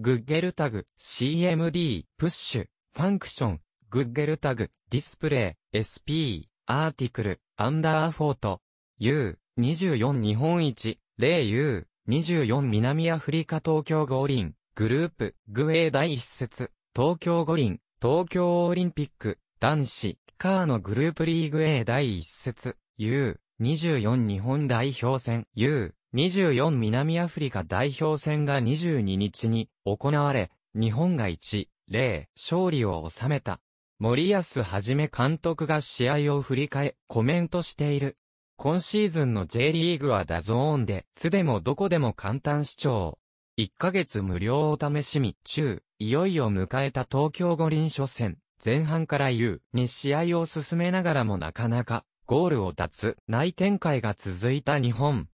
グッゲルタグ、CMD、プッシュ、ファンクション、グッゲルタグ、ディスプレイ、SP、アーティクル、アンダーフォート、U、24日本一、0 U、24南アフリカ東京五輪、グループ、グエー第一節、東京五輪、東京オリンピック、男子、カーのグループリーグ A 第一節、U、24日本代表戦、U、24南アフリカ代表戦が22日に行われ、日本が1、0、勝利を収めた。森保はじめ監督が試合を振り返り、コメントしている。今シーズンの J リーグは DAZN で、いつでもどこでも簡単視聴。1ヶ月無料お試しみ、中、いよいよ迎えた東京五輪初戦。前半から U に試合を進めながらもなかなかゴールを割れない展開が続いた日本。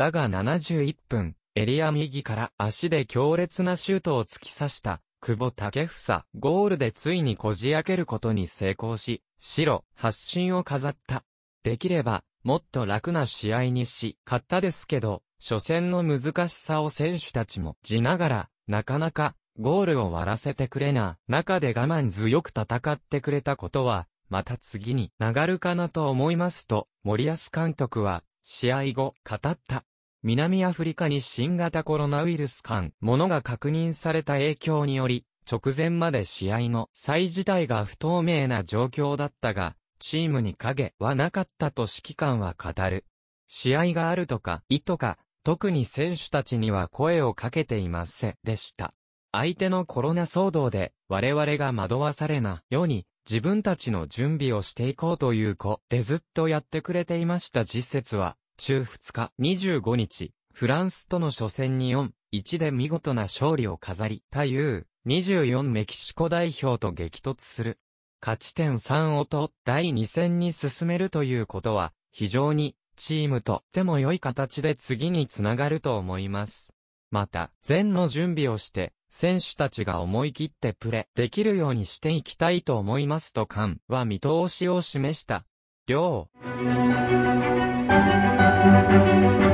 だが71分、エリア右から左足で強烈なシュートを突き刺した久保建英。ゴールでついにこじ開けることに成功し、白、発進を飾った。できれば、もっと楽な試合にし、勝ったですけど、初戦の難しさを選手たちもじながら、なかなかゴールを割らせてくれな、中で我慢強く戦ってくれたことは、また次に流るかなと思いますと、森保監督は、試合後、語った。南アフリカに新型コロナウイルス間、ものが確認された影響により、直前まで試合の際自体が不透明な状況だったが、チームに影はなかったと指揮官は語る。試合があるとか、意とか、特に選手たちには声をかけていませんでした。相手のコロナ騒動で我々が惑わされなように自分たちの準備をしていこうという子でずっとやってくれていました実説は中2日25日フランスとの初戦に4、1で見事な勝利を飾り、他 U24 メキシコ代表と激突する。勝ち点3をと第2戦に進めるということは、非常にチームとっても良い形で次につながると思います。また、全の準備をして、選手たちが思い切ってプレできるようにしていきたいと思いますと菅は見通しを示した。両。Thank you.